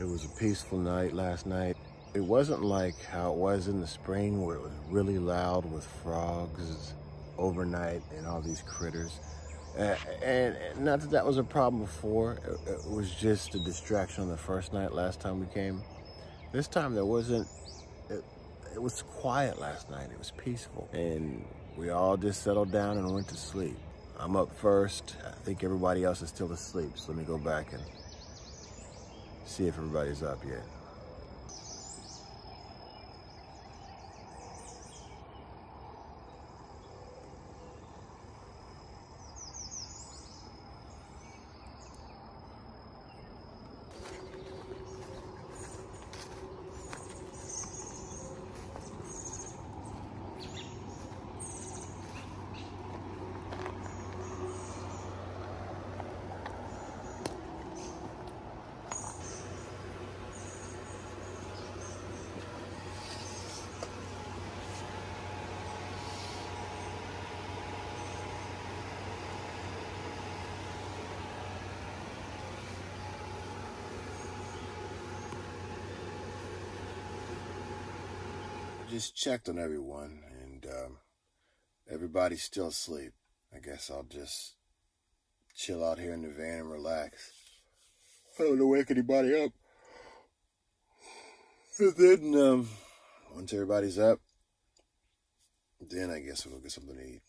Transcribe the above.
It was a peaceful night last night. It wasn't like how it was in the spring where it was really loud with frogs overnight and all these critters. Uh, and not that that was a problem before, it, it was just a distraction on the first night last time we came. This time there wasn't, it, it was quiet last night. It was peaceful. And we all just settled down and went to sleep. I'm up first. I think everybody else is still asleep. So let me go back and see if everybody's up yet. Just checked on everyone, and um, everybody's still asleep. I guess I'll just chill out here in the van and relax. I don't wake anybody up. And then, um, once everybody's up, then I guess we'll get something to eat.